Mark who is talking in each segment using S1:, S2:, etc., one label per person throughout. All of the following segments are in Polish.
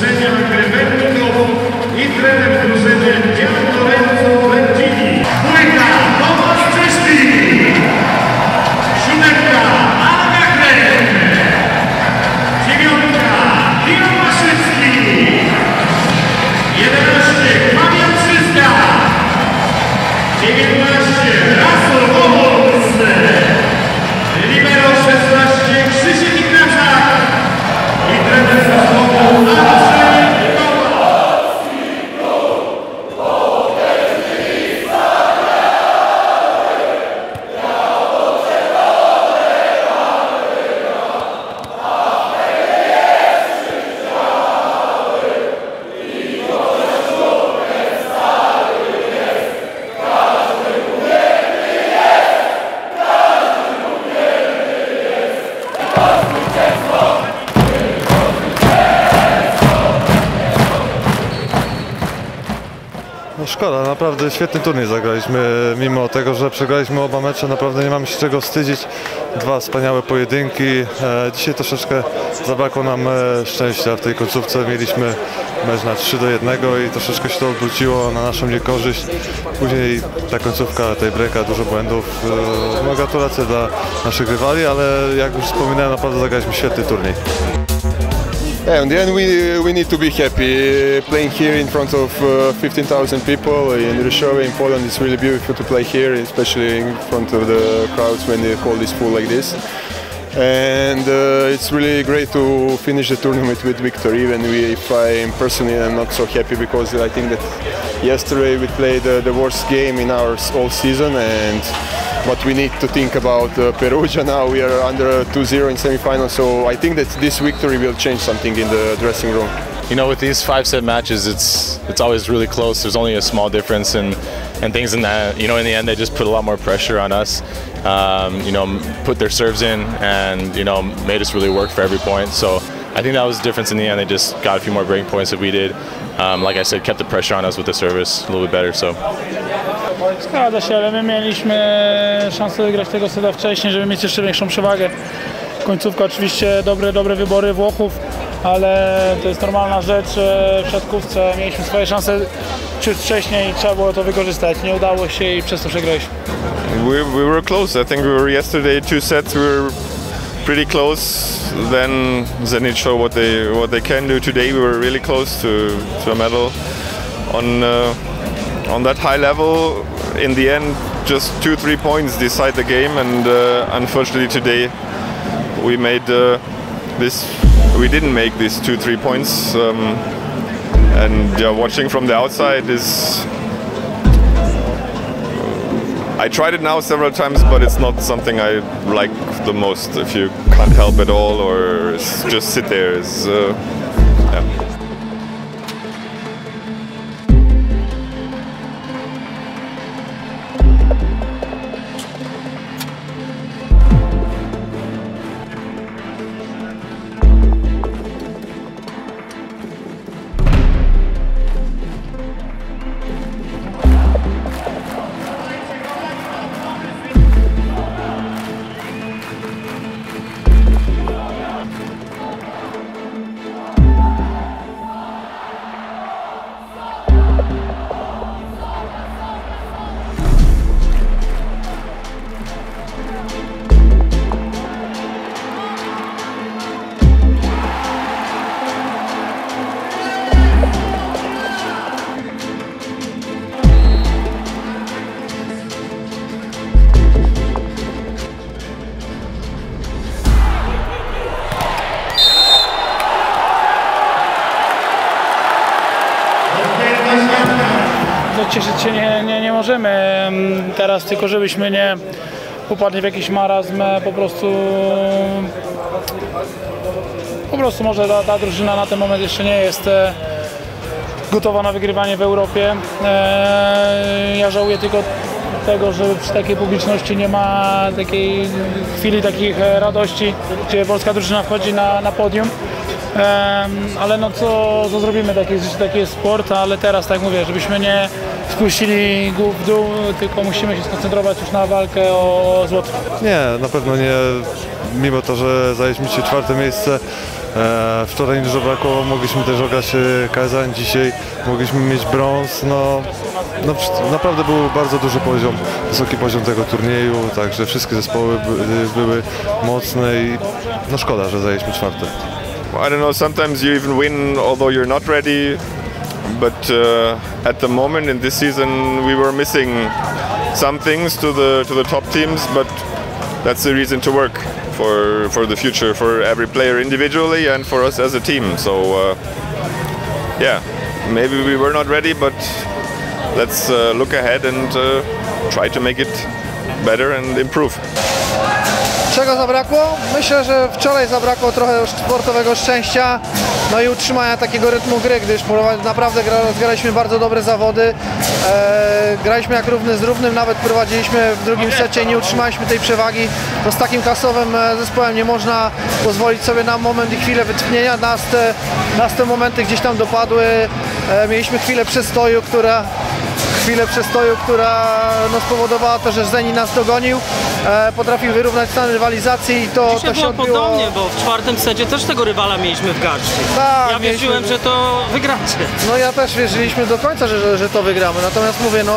S1: enseña szkoda, naprawdę świetny turniej zagraliśmy, mimo tego, że przegraliśmy oba mecze, naprawdę nie mamy się czego wstydzić. Dwa wspaniałe pojedynki. E, dzisiaj troszeczkę zabrakło nam e, szczęścia w tej końcówce. Mieliśmy mecz na 3 do 1 i troszeczkę się to obróciło na naszą niekorzyść. Później ta końcówka tej breaka, dużo błędów. E, no gratulacje dla naszych rywali, ale jak już wspominałem, naprawdę zagraliśmy świetny turniej.
S2: Yeah, in the end, we, we need to be happy. Playing here in front of uh, 15,000 people in Reshowe in Poland is really beautiful to play here, especially in front of the crowds when the hall is full like this. And uh, it's really great to finish the tournament with victory, even we, if I am personally I'm not so happy because I think that yesterday we played uh, the worst game in our whole season and but we need to think about uh, Perugia now. We are under 2-0 in semi-final, so I think that this victory will change something in the dressing room.
S3: You know, with these five-set matches, it's it's always really close. There's only a small difference, and and things in that. You know, in the end, they just put a lot more pressure on us. Um, you know, put their serves in, and you know, made us really work for every point. So I think that was the difference in the end. They just got a few more break points that we did. Um, like I said, kept the pressure on us with the service a little bit better. So.
S4: Zgadza się, ale my mieliśmy szansę wygrać tego seta wcześniej, żeby mieć jeszcze większą przewagę. Końcówka oczywiście dobre, dobre wybory Włochów, ale to jest normalna rzecz w siatkówce. Mieliśmy swoje szanse ciut wcześniej i trzeba było to wykorzystać. Nie udało się i przez to przegraliśmy.
S5: We, we were close. I think we were yesterday two sets. We were pretty close. Then Zenit showed what they what they can do. Today we were really close to, to a medal on uh, on that high level. In the end, just two three points decide the game, and uh, unfortunately today we made uh, this. We didn't make these two three points. Um, and yeah, watching from the outside is I tried it now several times, but it's not something I like the most. If you can't help at all, or just sit there, is uh,
S4: cieszyć się nie, nie, nie możemy teraz, tylko żebyśmy nie upadli w jakiś marazm, po prostu po prostu może ta, ta drużyna na ten moment jeszcze nie jest e, gotowa na wygrywanie w Europie. E, ja żałuję tylko tego, że przy takiej publiczności nie ma takiej chwili takich e, radości, gdzie polska drużyna wchodzi na, na podium. Ale no co, co zrobimy, taki taki jest sport, ale teraz tak mówię, żebyśmy nie spuścili głów w dół, tylko musimy się skoncentrować już na walkę o, złoto.
S1: Nie, na pewno nie. Mimo to, że zajęliśmy dzisiaj czwarte miejsce, e, wczoraj dużo brakło, mogliśmy też ograć e, Kazań, dzisiaj mogliśmy mieć brąz. No, no, naprawdę był bardzo duży poziom, wysoki poziom tego turnieju, także wszystkie zespoły by, były mocne i no szkoda, że zajęliśmy czwarte.
S5: I don't know. Sometimes you even win, although you're not ready. But uh, at the moment in this season, we were missing some things to the to the top teams. But that's the reason to work for for the future for every player individually and for us as a team. So uh, yeah, maybe we were not ready, but let's uh, look ahead and uh, try to make it better and improve.
S6: Czego zabrakło? Myślę, że wczoraj zabrakło trochę sportowego szczęścia, no i utrzymania takiego rytmu gry, gdyż naprawdę gra- zgraliśmy bardzo dobre zawody. E, graliśmy jak równy z równym, nawet prowadziliśmy w drugim secie nie utrzymaliśmy tej przewagi. To z takim klasowym e, zespołem nie można pozwolić sobie na moment i chwilę wytchnienia. Nas te, nas te momenty gdzieś tam dopadły. E, mieliśmy chwilę przestoju, która chwilę przestoju, która no, spowodowała to, że Zeni nas dogonił, potrafił wyrównać stan rywalizacji i to,
S7: Dzisiaj
S6: to się
S7: było
S6: odbiło.
S7: podobnie, bo w czwartym secie też tego rywala mieliśmy w garści.
S6: Tak,
S7: ja
S6: mieliśmy-
S7: wierzyłem, że to wygracie.
S6: No ja też wierzyliśmy do końca, że, że, że to wygramy. Natomiast mówię, no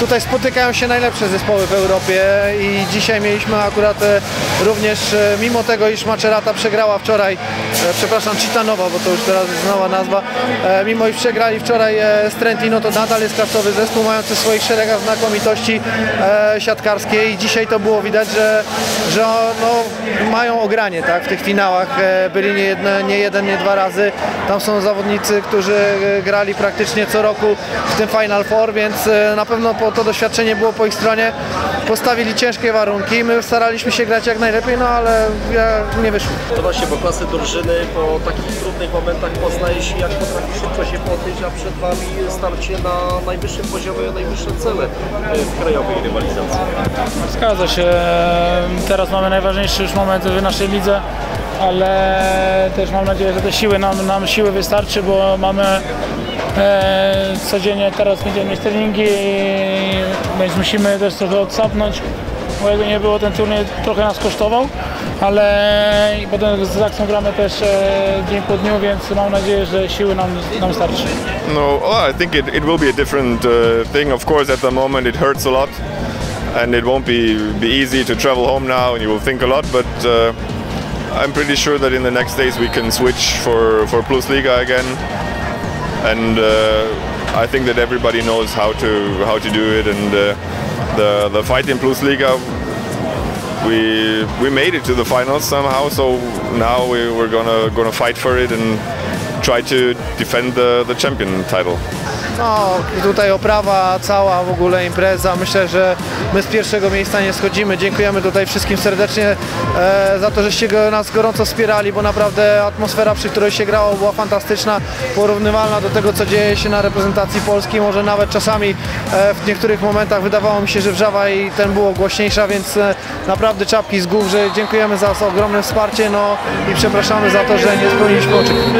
S6: tutaj spotykają się najlepsze zespoły w Europie i dzisiaj mieliśmy akurat e, również, e, mimo tego iż Macerata przegrała wczoraj, e, przepraszam, Citanowa, bo to już teraz jest nowa nazwa, e, mimo iż przegrali wczoraj e, z Trentino, to nadal jest klasowy zespół mający w swoich szeregach znakomitości e, siatkarskiej i dzisiaj to było widać, że, że no, mają ogranie tak, w tych finałach. E, byli nie, jedne, nie jeden, nie dwa razy. Tam są zawodnicy, którzy e, grali praktycznie co roku w tym Final Four, więc e, na pewno po, to doświadczenie było po ich stronie. Postawili ciężkie warunki. My staraliśmy się grać jak najlepiej, no ale ja, nie wyszło.
S8: To właśnie, bo klasy drużyny po takich trudnych momentach poznaje się, jak potrafi szybko się podnieść, a przed Wami starcie na najwyższym poziomie, najwyższe cele e, w krajowej rywalizacji.
S4: Zgadza się. Teraz mamy najważniejszy już moment w naszej lidze, ale też mam nadzieję, że te siły nam, nam siły wystarczy, bo mamy e, codziennie teraz będziemy mieć treningi, więc musimy też trochę odsapnąć. Bo jakby nie było, ten turniej trochę nas kosztował, ale i potem z Zaksą gramy też dzień po dniu, więc mam nadzieję, że siły nam, nam starczy.
S5: No, I think it, it will be a different uh, thing. Of course, at the moment it hurts a lot, and it won't be, be easy to travel home now, and you will think a lot. But uh, I'm pretty sure that in the next days we can switch for for Plus Liga again, and uh, I think that everybody knows how to how to do it. And uh, the the fight in Plus Liga, we we made it to the finals somehow. So now we, we're gonna gonna fight for it and try to defend the, the champion title.
S6: No, tutaj oprawa, cała w ogóle impreza. Myślę, że my z pierwszego miejsca nie schodzimy. Dziękujemy tutaj wszystkim serdecznie e, za to, żeście go, nas gorąco wspierali, bo naprawdę atmosfera, przy której się grało, była fantastyczna, porównywalna do tego, co dzieje się na reprezentacji Polski. Może nawet czasami e, w niektórych momentach wydawało mi się, że wrzawa i ten było głośniejsza, więc e, naprawdę czapki z głów, że dziękujemy za ogromne wsparcie no i przepraszamy za to, że nie spełniliśmy oczekiwań.